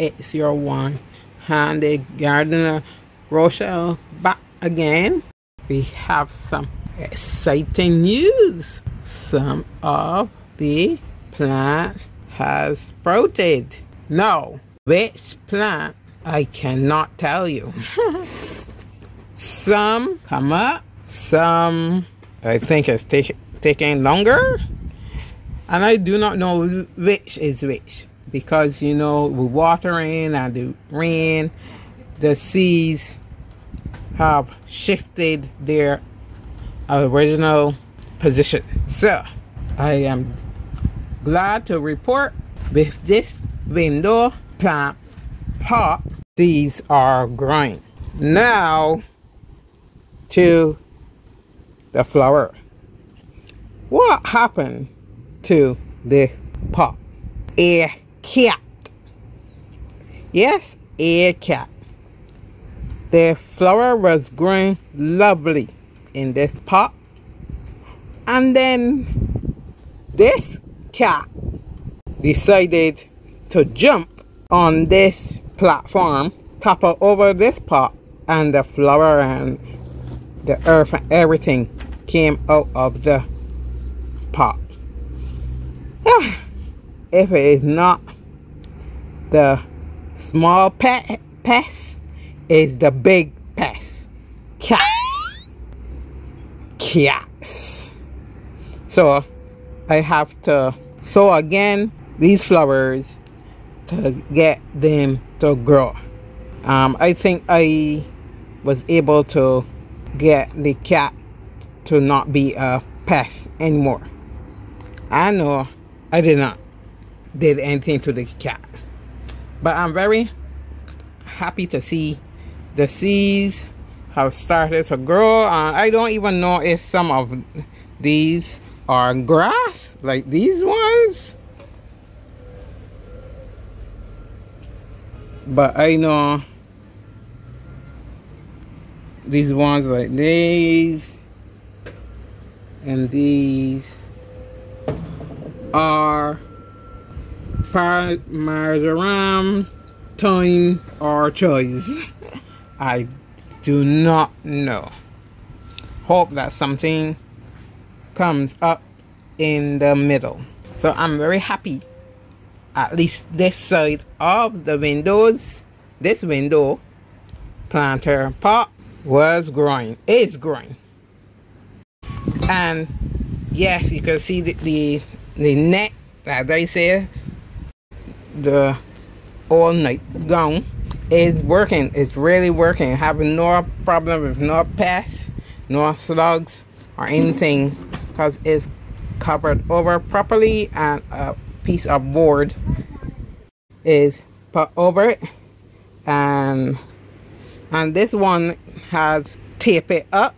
Hello, it's your one handed gardener Rochelle back again. We have some exciting news. Some of the plants has sprouted. No, which plant I cannot tell you. some come up, some I think it's taking longer and I do not know which is which because you know with watering and the rain the seas have shifted their original position. So I am glad to report with this window plant pot these are growing. Now to the flower. What happened to this pot. A cat. Yes, a cat. The flower was growing lovely in this pot. And then this cat decided to jump on this platform, topple over this pot, and the flower and the earth and everything came out of the pot. if it is not the small pet pest, is the big pest. Cats. Cats. So I have to sow again these flowers to get them to grow. Um, I think I was able to get the cat to not be a pest anymore. I know I did not did anything to the cat. But I'm very happy to see the seeds have started to grow. Uh, I don't even know if some of these are grass, like these ones. But I know these ones like these and these are Parmesan thyme or chives. I do not know. Hope that something comes up in the middle. So I'm very happy. At least this side of the windows, this window planter pot was growing, is growing. And yes, you can see the, the the net as they say the all night gown. Is working. It's really working. Having no problem with no pests no slugs or anything because it's covered over properly and a piece of board is put over it. And and this one has tape it up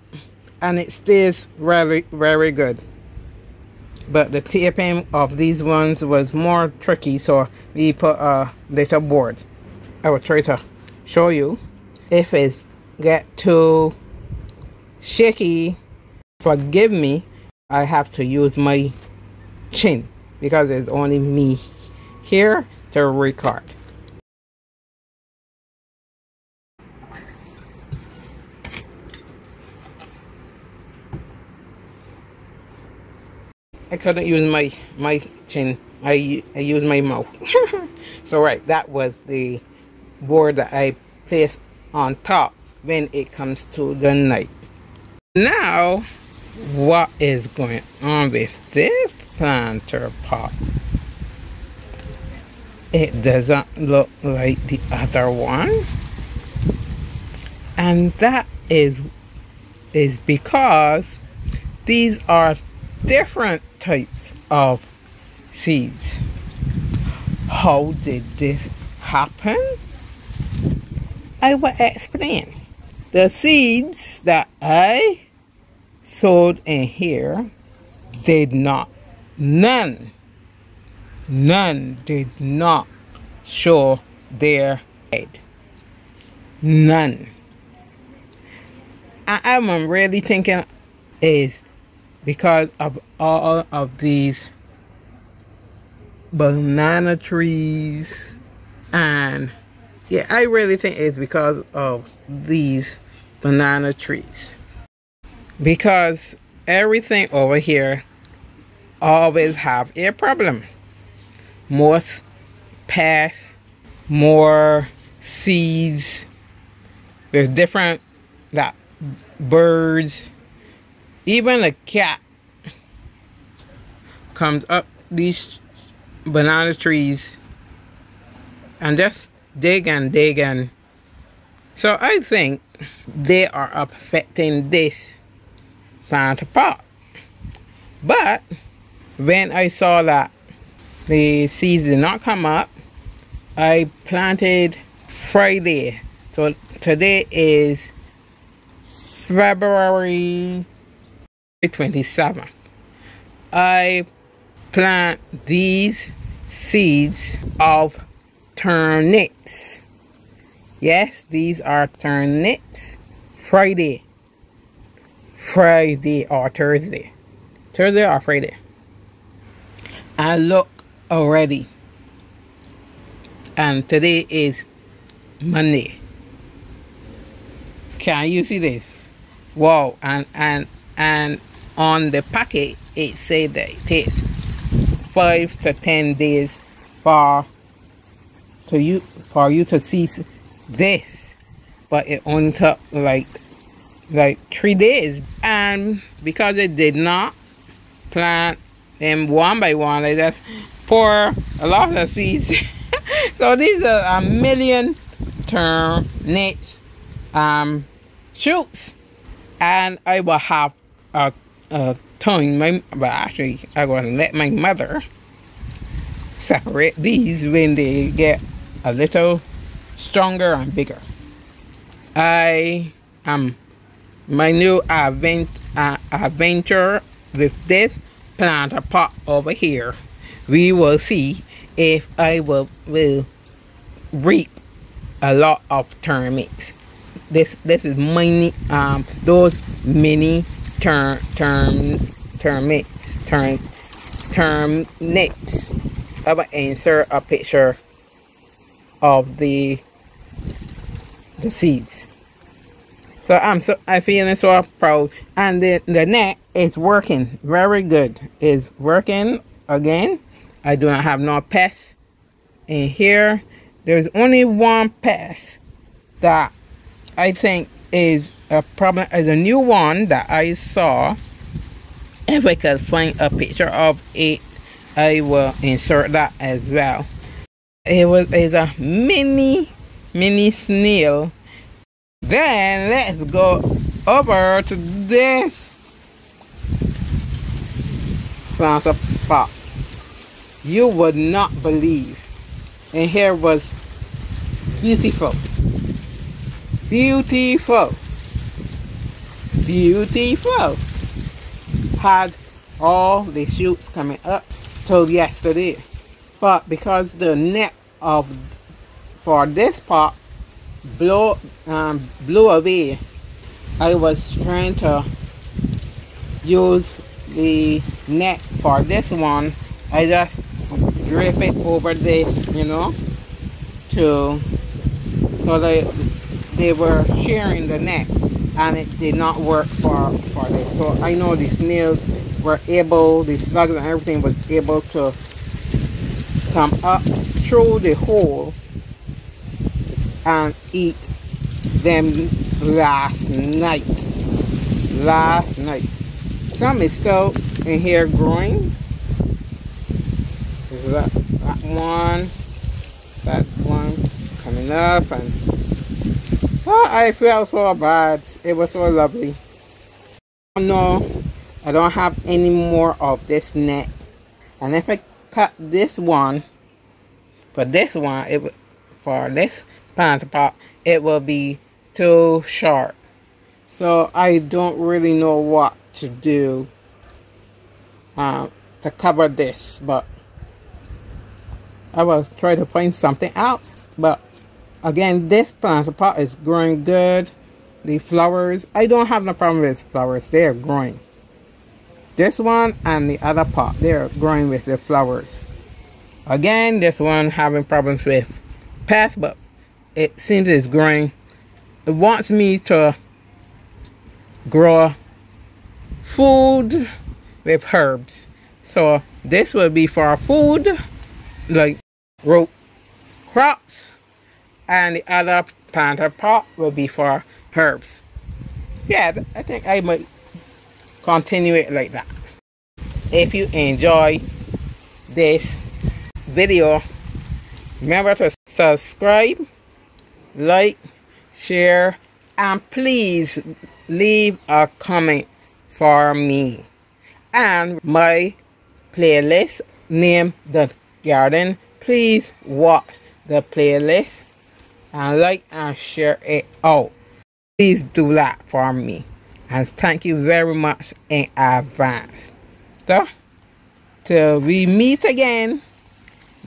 and it stays very very good but the taping of these ones was more tricky so we put a little board. I will try to show you. If it get too shaky forgive me I have to use my chin because it's only me here to record I couldn't use my my chin. I I used my mouth. so right, that was the board that I placed on top when it comes to the night. Now, what is going on with this planter pot? It doesn't look like the other one. And that is is because these are different types of seeds. How did this happen? I will explain. The seeds that I sowed in here did not, none, none did not show their head. None. I, I'm really thinking is because of all of these banana trees and yeah i really think it's because of these banana trees. Because everything over here always have a problem. More pests more seeds with different that birds even a cat comes up these banana trees and just dig and dig and so I think they are affecting this plant pot. But when I saw that the seeds did not come up, I planted Friday. So today is February 27th. I plant these seeds of turnips. Yes, these are turnips. Friday. Friday or Thursday. Thursday or Friday. I look already. And today is Monday. Can you see this? Wow, and and and on the packet it said that it takes five to ten days for to you for you to see this. But it only took like like three days. And because it did not plant them one by one like just pour a lot of seeds. So these are a million turnips um shoots. And I will have a, a ton my but actually I'm going to let my mother separate these when they get a little stronger and bigger. I am my new advent, uh, adventure with this planter pot over here. We will see if I will, will reap a lot of turnips. This this is mini um those mini term term turnips turn turnips. I will insert a picture of the the seeds. So I'm so I feeling so proud, and the the net is working very good. Is working again. I do not have no pests in here. There's only one pest that I think is a problem. Is a new one that I saw. If I could find a picture of it, I will insert that as well. It was is a mini mini snail. Then let's go over to this. Flower pot you would not believe. And here was beautiful. Beautiful beautiful. Had all the shoots coming up till yesterday. But because the net of for this part blew um, blew away I was trying to use the net for this one. I just drape it over this you know to so they they were sharing the net and it did not work for for this so I know the snails were able the slugs and everything was able to come up through the hole and eat them last night. Last night. Some is still in here growing. That, that one, that one coming up and I felt so bad. It was so lovely. No, I don't have any more of this net. And if I cut this one for this one it for this plant pot it will be too short. so I don't really know what to do uh, to cover this but I will try to find something else but again this plant pot is growing good the flowers I don't have no problem with flowers they are growing this one and the other pot, they're growing with the flowers. Again, this one having problems with pests, but it seems it's growing. It wants me to grow food with herbs. So this will be for food, like root crops, and the other planter pot will be for herbs. Yeah, I think I might continue it like that. If you enjoy this video, remember to subscribe, like, share, and please leave a comment for me. And my playlist named The Garden. Please watch the playlist and like and share it out. Please do that for me. And thank you very much in advance. So, till we meet again,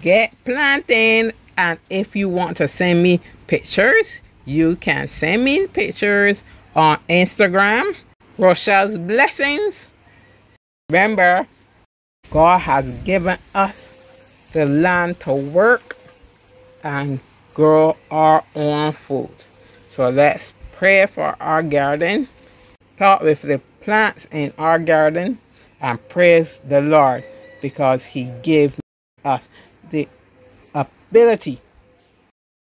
get planting. And if you want to send me pictures, you can send me pictures on Instagram. Rochelle's Blessings. Remember, God has given us the land to work and grow our own food. So let's pray for our garden, talk with the plants in our garden, and praise the Lord because He gave us the ability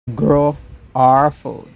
to grow our food.